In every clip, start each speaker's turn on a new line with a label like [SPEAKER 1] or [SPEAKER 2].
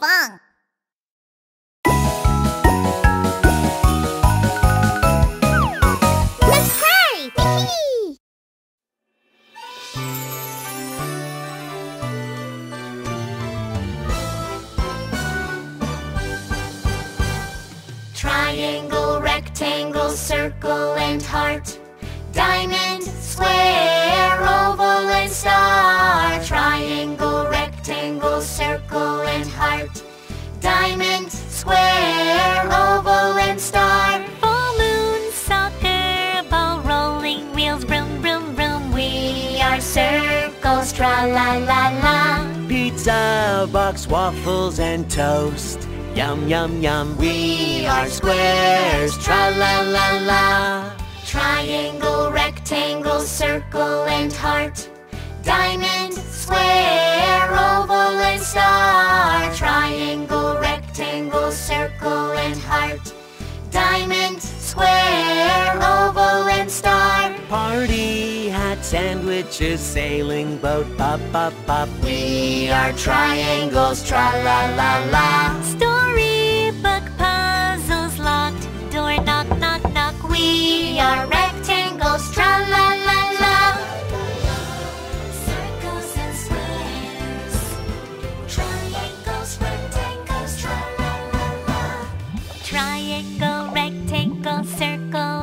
[SPEAKER 1] 棒!
[SPEAKER 2] Triangle, rectangle, circle, and heart. Tra la la la.
[SPEAKER 3] Pizza, box, waffles, and toast. Yum, yum, yum.
[SPEAKER 2] We are squares, tra la la la. Triangle, rectangle, circle, and heart. Diamond, square, oval, and star. Triangle, rectangle, circle, and heart. Diamond, square, oval, and star.
[SPEAKER 3] Party sandwiches, sailing boat, pop, pop, pop.
[SPEAKER 2] We are triangles, tra la la la.
[SPEAKER 4] Storybook puzzles locked. Door knock, knock, knock.
[SPEAKER 2] We are rectangles, tra la la la.
[SPEAKER 4] Circles and squares.
[SPEAKER 2] Triangles, rectangles, tra la la la.
[SPEAKER 4] Triangle, rectangle, circle,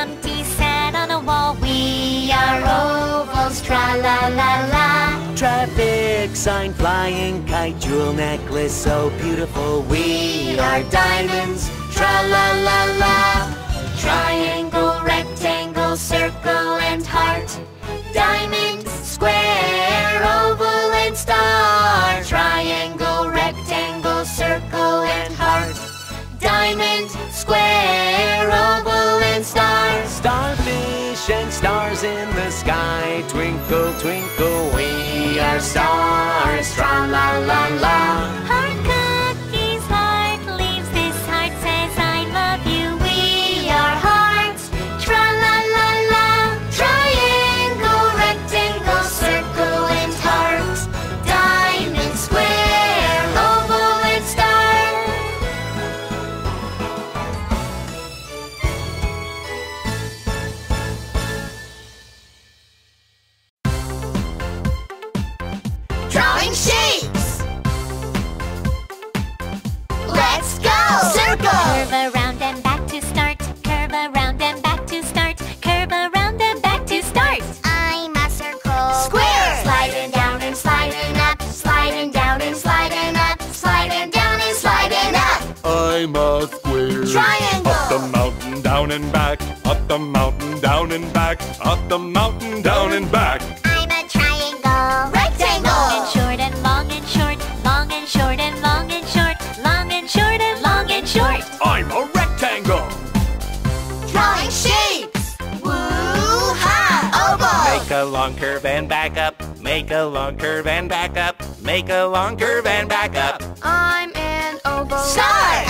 [SPEAKER 4] Dumpty sat on a wall.
[SPEAKER 2] We are ovals, tra la la la.
[SPEAKER 3] Traffic sign, flying kite, jewel necklace, so beautiful.
[SPEAKER 2] We are diamonds, tra la la la. Triangle, rectangle, circle, and heart. Diamond, square, oval, and star. Triangle,
[SPEAKER 1] I'm a
[SPEAKER 2] square. Triangle.
[SPEAKER 5] Up the mountain, down and back. Up the mountain, down and back. Up the mountain, down and back.
[SPEAKER 1] I'm a triangle.
[SPEAKER 2] Rectangle.
[SPEAKER 4] Long and short and long and short. Long and short and long and short. Long and short and long and short.
[SPEAKER 5] I'm a rectangle.
[SPEAKER 2] Drawing shapes. Woo-ha! Oval.
[SPEAKER 3] Make a long curve and back up. Make a long curve and back up. Make a long curve and back up.
[SPEAKER 2] I'm an oval. Star.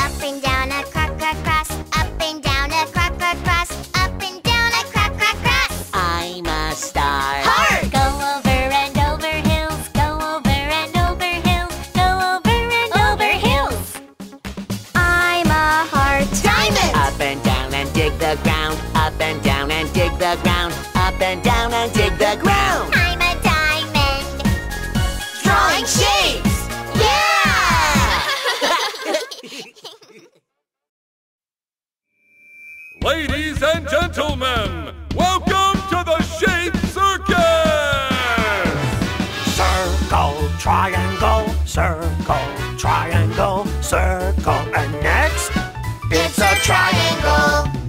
[SPEAKER 5] Gentlemen, welcome to the Shape Circus!
[SPEAKER 3] Circle, triangle, circle, triangle, circle, and next,
[SPEAKER 2] it's a triangle.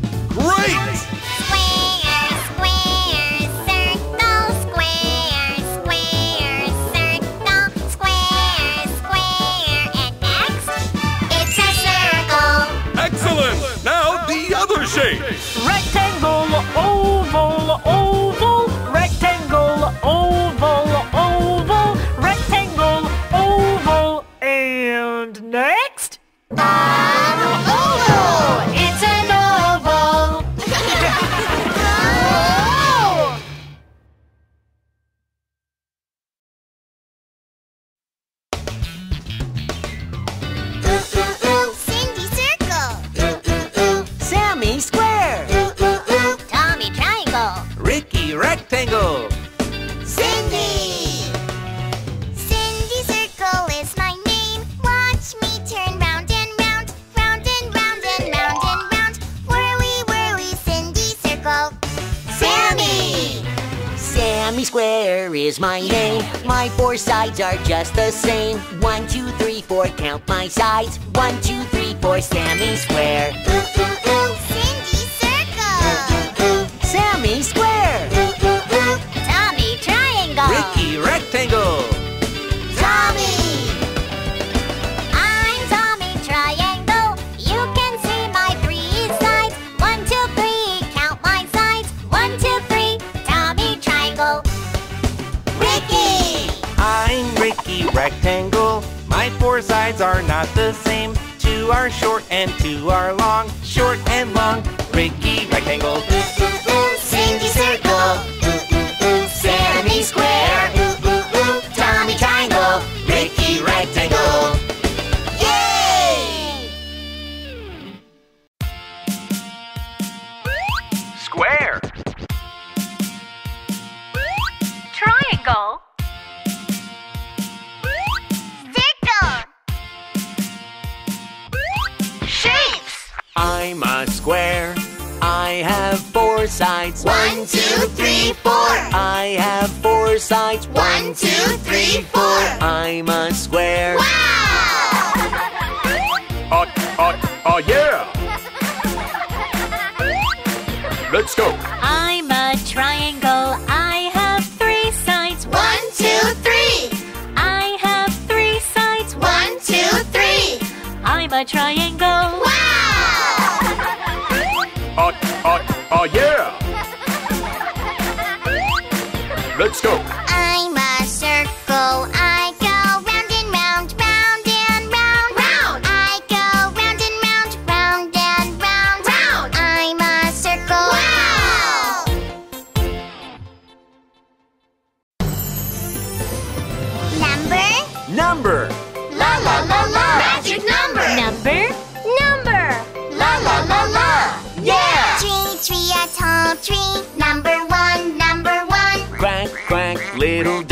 [SPEAKER 1] Sammy
[SPEAKER 3] Square is my name. My four sides are just the same. One, two, three, four, count my sides. One, two, three, four, Sammy Square.
[SPEAKER 1] Ooh, ooh, ooh, Cindy Circle.
[SPEAKER 3] Sammy Square.
[SPEAKER 1] Ooh, ooh, ooh,
[SPEAKER 4] Tommy Triangle.
[SPEAKER 6] Ricky rectangle. Are not the same. Two are short and two are long. Short and long. Ricky rectangle.
[SPEAKER 3] Four. I have four sides.
[SPEAKER 1] One, two, three, four.
[SPEAKER 3] I'm a square.
[SPEAKER 1] Wow!
[SPEAKER 5] Uh, uh, uh, yeah! Let's go!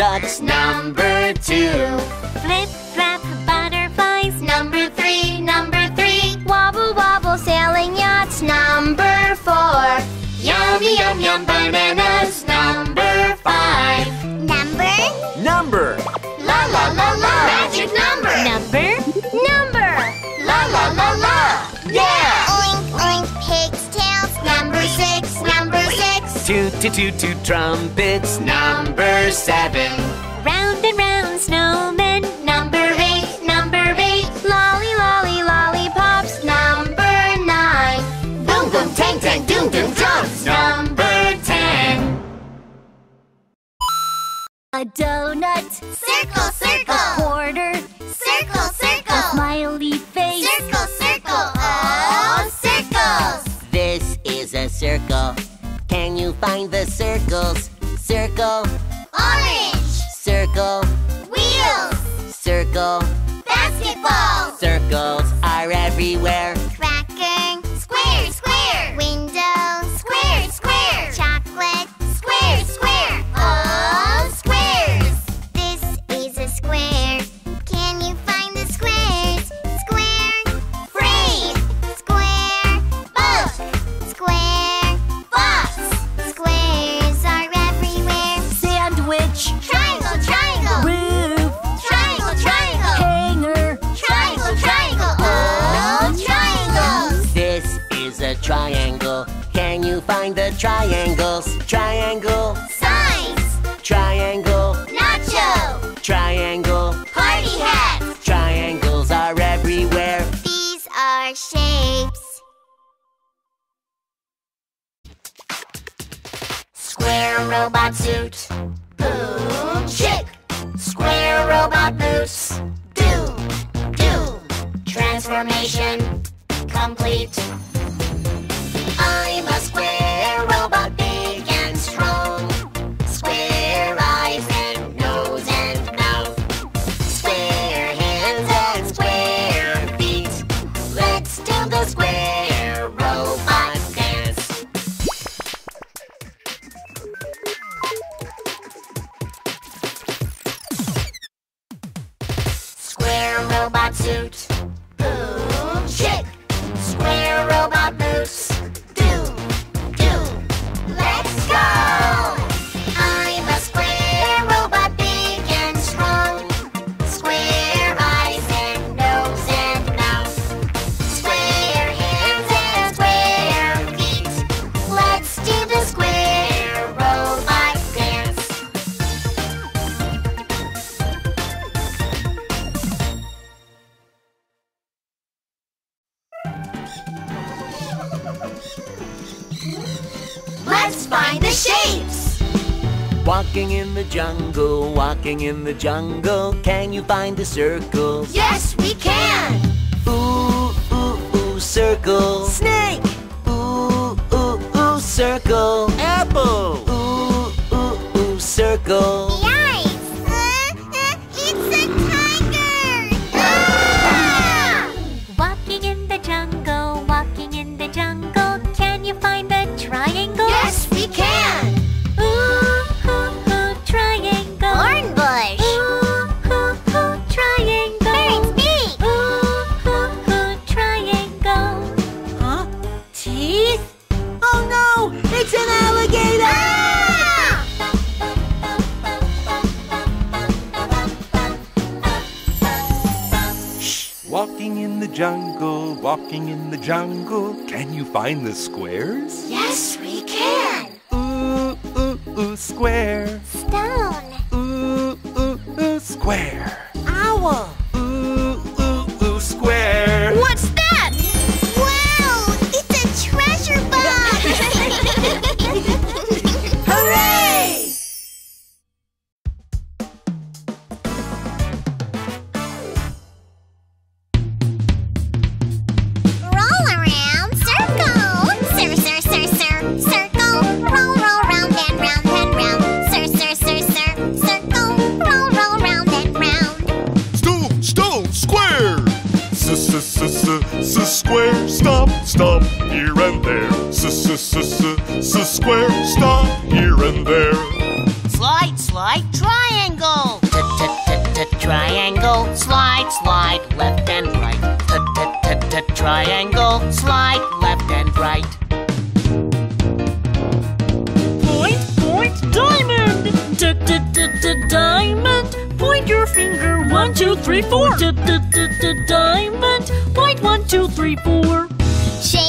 [SPEAKER 3] Ducks.
[SPEAKER 6] Number two.
[SPEAKER 4] Flip,
[SPEAKER 6] Toot, toot, toot, trumpets. Number seven.
[SPEAKER 4] Round and round snowmen.
[SPEAKER 1] Number eight, number eight. Lolly, lolly, lollipops. Number nine. Boom, boom, tang, tang, doom, doom, drums. Number ten.
[SPEAKER 4] A donut.
[SPEAKER 1] Circle, circle.
[SPEAKER 4] Quarter.
[SPEAKER 3] Find the circles? Circle,
[SPEAKER 1] Orange.
[SPEAKER 3] circle,
[SPEAKER 1] Wheels.
[SPEAKER 3] circle.
[SPEAKER 1] Basketball.
[SPEAKER 3] Circles are everywhere.
[SPEAKER 1] Triangles?
[SPEAKER 3] Triangle,
[SPEAKER 1] Signs.
[SPEAKER 3] triangle,
[SPEAKER 1] Nacho.
[SPEAKER 3] triangle.
[SPEAKER 1] Party hats.
[SPEAKER 3] Triangles are everywhere.
[SPEAKER 1] These are shapes. Square robot suit. Boom, chick. Square robot boots. Do, do. Transformation complete. I'm
[SPEAKER 3] jungle, walking in the jungle. Can you find the circles?
[SPEAKER 2] Yes, we can.
[SPEAKER 3] Ooh, ooh, ooh, circle.
[SPEAKER 2] Snake.
[SPEAKER 3] Ooh, ooh, ooh, circle.
[SPEAKER 6] Apple.
[SPEAKER 3] Ooh, ooh, ooh, circle.
[SPEAKER 1] Yikes!
[SPEAKER 4] Jungle. Can you find the
[SPEAKER 6] squares?
[SPEAKER 2] Yes, we can.
[SPEAKER 6] Ooh, ooh, ooh, square.
[SPEAKER 1] Stone.
[SPEAKER 6] Ooh, ooh, ooh, square.
[SPEAKER 3] Owl!
[SPEAKER 6] Square.
[SPEAKER 5] Stop, here and there.
[SPEAKER 3] Slide, slide, triangle! T t t t triangle. Slide, slide, left and right. T t t t triangle. Slide, left and right.
[SPEAKER 7] Point, point, diamond. D d d d diamond. Point your finger. One, two, three, four. D d d d diamond. Point one, two, three, four.
[SPEAKER 1] Shake,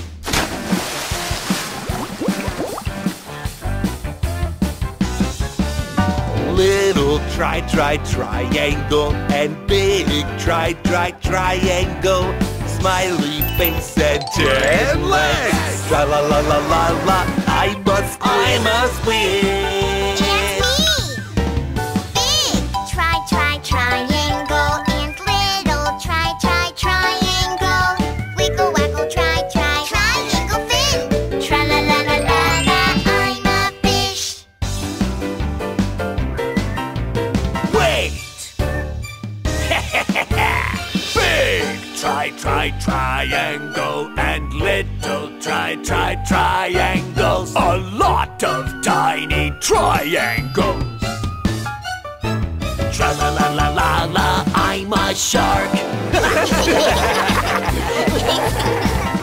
[SPEAKER 6] Try, triangle. And big tri, tri, triangle. Smiley face and ten legs. Tra la la la la la. I must, I must win.
[SPEAKER 5] Try, try, triangle. And little try, try, triangles. A lot of tiny triangles. Tra la la la la la. I'm a shark.